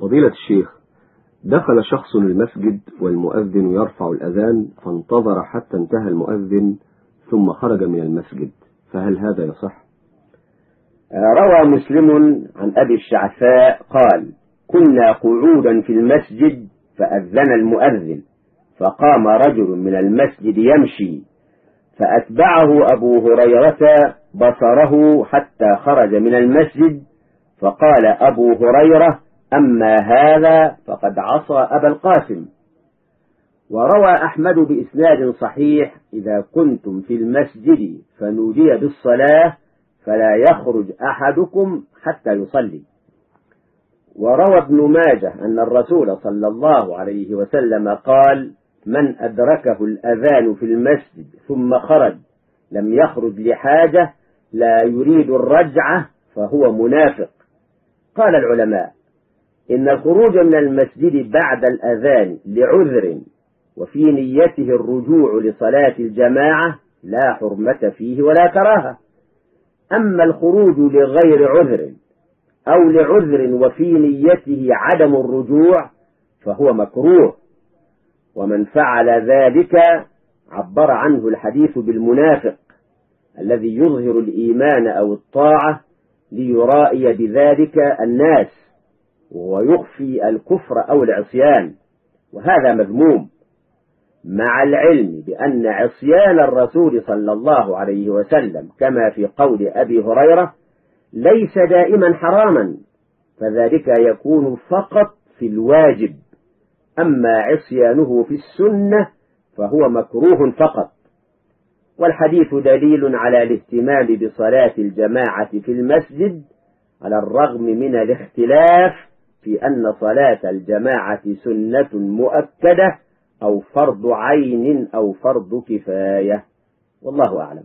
فضيلة الشيخ دخل شخص المسجد والمؤذن يرفع الأذان فانتظر حتى انتهى المؤذن ثم خرج من المسجد فهل هذا يصح؟ روى مسلم عن أبي الشعثاء قال كنا قعودا في المسجد فأذن المؤذن فقام رجل من المسجد يمشي فأتبعه أبو هريرة بصره حتى خرج من المسجد فقال أبو هريرة أما هذا فقد عصى أبا القاسم. وروى أحمد بإسناد صحيح إذا كنتم في المسجد فنودي بالصلاة فلا يخرج أحدكم حتى يصلي. وروى ابن ماجه أن الرسول صلى الله عليه وسلم قال من أدركه الأذان في المسجد ثم خرج لم يخرج لحاجة لا يريد الرجعة فهو منافق قال العلماء إن الخروج من المسجد بعد الأذان لعذر وفي نيته الرجوع لصلاة الجماعة لا حرمة فيه ولا كراهة. أما الخروج لغير عذر أو لعذر وفي نيته عدم الرجوع فهو مكروه ومن فعل ذلك عبر عنه الحديث بالمنافق الذي يظهر الإيمان أو الطاعة ليرائي بذلك الناس. ويخفي الكفر أو العصيان. وهذا مذموم مع العلم بأن عصيان الرسول صلى الله عليه وسلم كما في قول أبي هريرة ليس دائما حراما فذلك يكون فقط في الواجب. أما عصيانه في السنة فهو مكروه فقط. والحديث دليل على الاهتمام بصلاة الجماعة في المسجد على الرغم من الاختلاف في أن صلاة الجماعة سنة مؤكدة أو فرض عين أو فرض كفاية. والله أعلم.